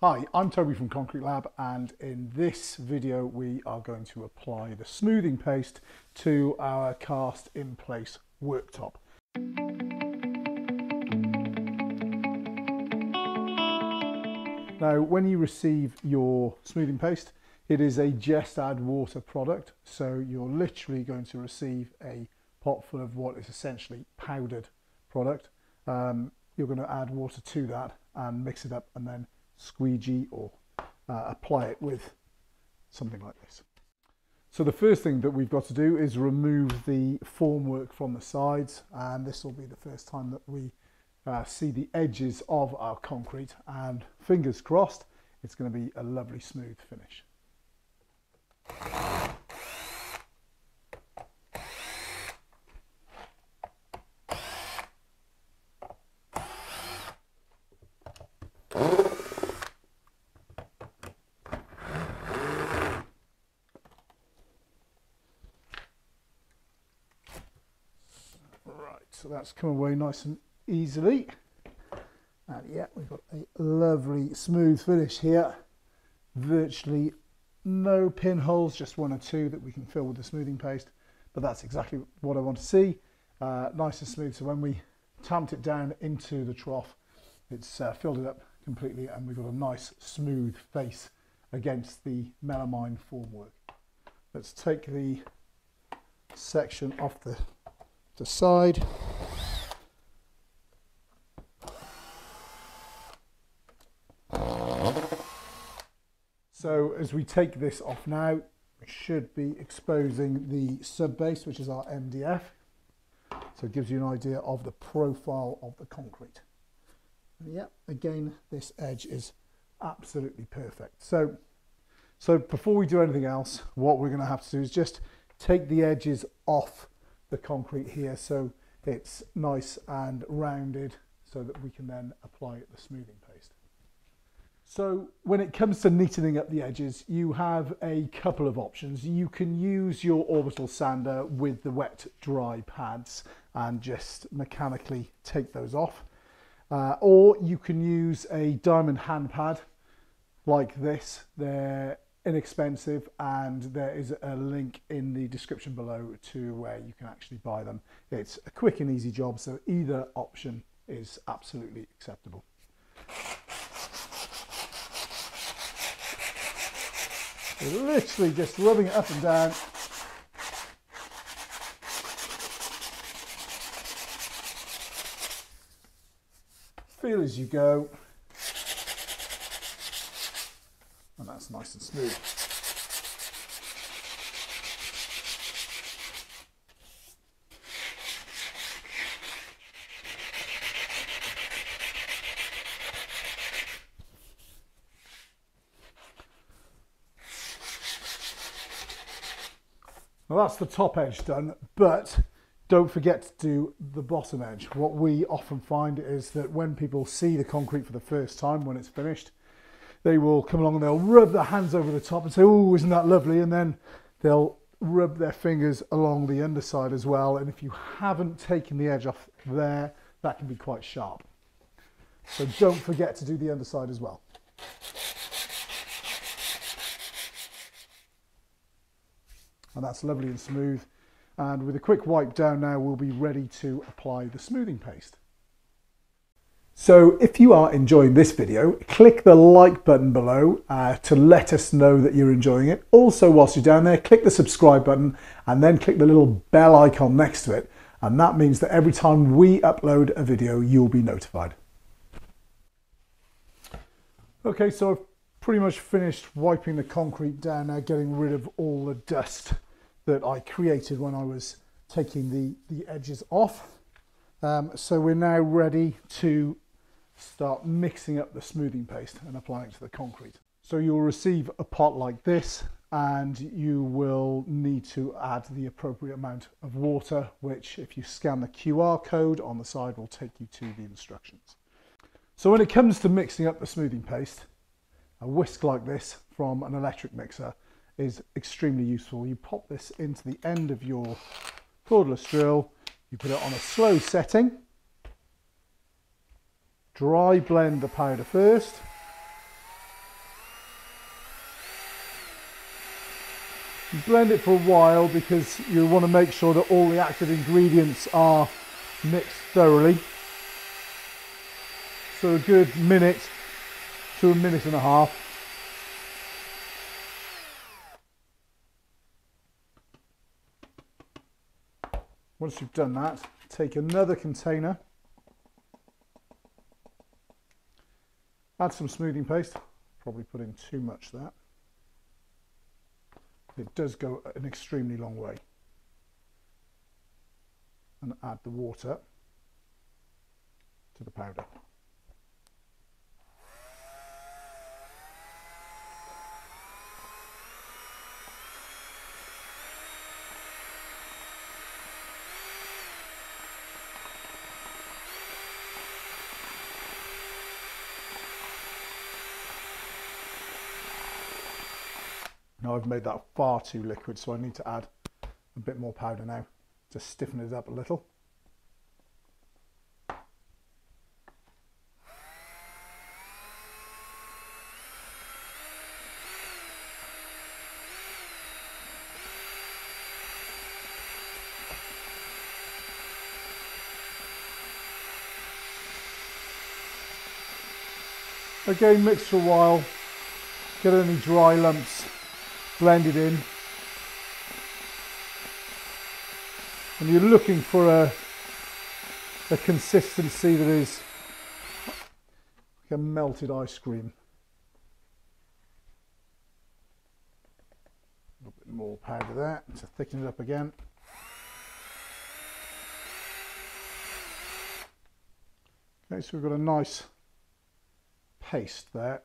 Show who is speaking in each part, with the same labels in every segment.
Speaker 1: Hi, I'm Toby from Concrete Lab and in this video we are going to apply the smoothing paste to our cast in place worktop. Now when you receive your smoothing paste it is a just add water product so you're literally going to receive a pot full of what is essentially powdered product. Um, you're going to add water to that and mix it up and then squeegee or uh, apply it with something like this. So the first thing that we've got to do is remove the formwork from the sides and this will be the first time that we uh, see the edges of our concrete and fingers crossed it's going to be a lovely smooth finish. So that's come away nice and easily. And yeah, we've got a lovely smooth finish here. Virtually no pinholes, just one or two that we can fill with the smoothing paste. But that's exactly what I want to see. Uh, nice and smooth. So when we tamped it down into the trough, it's uh, filled it up completely and we've got a nice smooth face against the melamine formwork. Let's take the section off the, the side. So as we take this off now, we should be exposing the sub base, which is our MDF. So it gives you an idea of the profile of the concrete. And yeah, again, this edge is absolutely perfect. So, so before we do anything else, what we're going to have to do is just take the edges off the concrete here so it's nice and rounded so that we can then apply the smoothing. So when it comes to neatening up the edges, you have a couple of options. You can use your orbital sander with the wet dry pads and just mechanically take those off. Uh, or you can use a diamond hand pad like this. They're inexpensive and there is a link in the description below to where you can actually buy them. It's a quick and easy job, so either option is absolutely acceptable. Literally just rubbing it up and down. Feel as you go. And that's nice and smooth. Well, that's the top edge done, but don't forget to do the bottom edge. What we often find is that when people see the concrete for the first time when it's finished, they will come along and they'll rub their hands over the top and say, oh, isn't that lovely? And then they'll rub their fingers along the underside as well. And if you haven't taken the edge off there, that can be quite sharp. So don't forget to do the underside as well. And that's lovely and smooth. And with a quick wipe down now, we'll be ready to apply the smoothing paste. So if you are enjoying this video, click the like button below uh, to let us know that you're enjoying it. Also, whilst you're down there, click the subscribe button and then click the little bell icon next to it. And that means that every time we upload a video, you'll be notified. Okay, so I've pretty much finished wiping the concrete down now, getting rid of all the dust that I created when I was taking the, the edges off. Um, so we're now ready to start mixing up the smoothing paste and applying it to the concrete. So you'll receive a pot like this and you will need to add the appropriate amount of water, which if you scan the QR code on the side will take you to the instructions. So when it comes to mixing up the smoothing paste, a whisk like this from an electric mixer is extremely useful. You pop this into the end of your cordless drill, you put it on a slow setting, dry blend the powder first, you blend it for a while because you want to make sure that all the active ingredients are mixed thoroughly. So a good minute to a minute and a half. Once you've done that, take another container, add some smoothing paste, probably put in too much that. It does go an extremely long way. And add the water to the powder. Now I've made that far too liquid, so I need to add a bit more powder now to stiffen it up a little. Again, mix for a while, get any dry lumps blended in. And you're looking for a, a consistency that is like a melted ice cream. A little bit more powder there to thicken it up again. Okay, so we've got a nice paste there.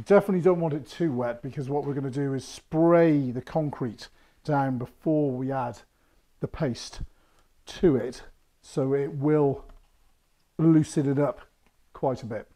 Speaker 1: You definitely don't want it too wet because what we're going to do is spray the concrete down before we add the paste to it so it will loosen it up quite a bit.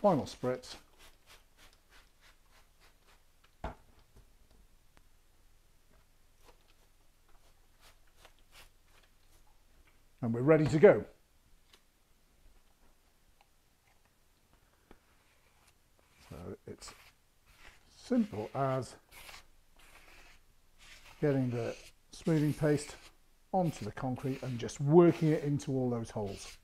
Speaker 1: Final spritz. And we're ready to go. So it's simple as getting the smoothing paste onto the concrete and just working it into all those holes.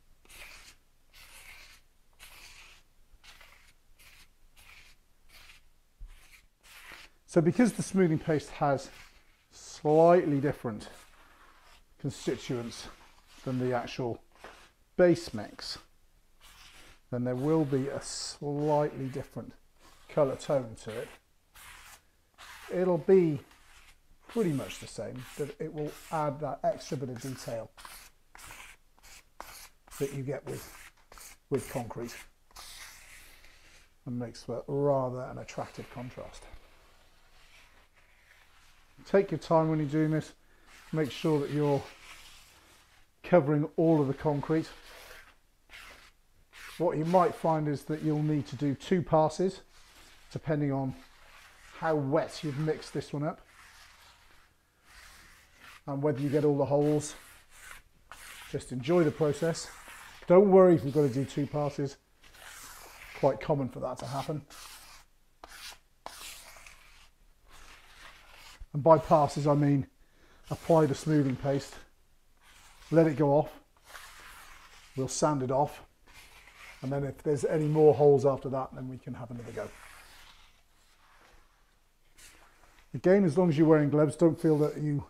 Speaker 1: So because the smoothing paste has slightly different constituents than the actual base mix, then there will be a slightly different colour tone to it. It'll be pretty much the same, but it will add that extra bit of detail that you get with, with concrete and makes for rather an attractive contrast. Take your time when you're doing this. Make sure that you're covering all of the concrete. What you might find is that you'll need to do two passes depending on how wet you've mixed this one up and whether you get all the holes. Just enjoy the process. Don't worry if you've got to do two passes. Quite common for that to happen. And by passes I mean apply the smoothing paste, let it go off, we'll sand it off, and then if there's any more holes after that, then we can have another go. Again, as long as you're wearing gloves, don't feel that you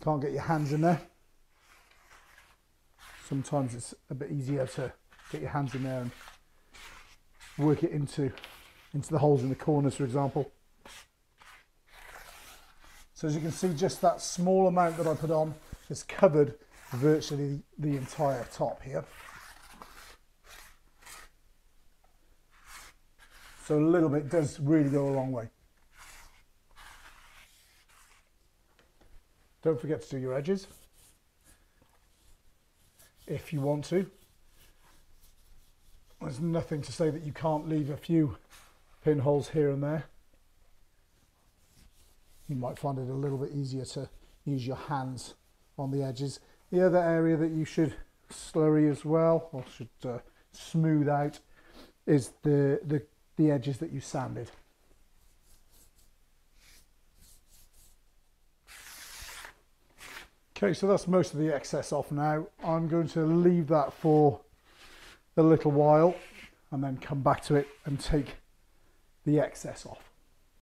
Speaker 1: can't get your hands in there. Sometimes it's a bit easier to get your hands in there and work it into, into the holes in the corners, for example. So as you can see, just that small amount that I put on has covered virtually the entire top here. So a little bit does really go a long way. Don't forget to do your edges if you want to. there's nothing to say that you can't leave a few pinholes here and there. You might find it a little bit easier to use your hands on the edges. The other area that you should slurry as well, or should uh, smooth out, is the, the, the edges that you sanded. Okay, so that's most of the excess off now. I'm going to leave that for a little while and then come back to it and take the excess off.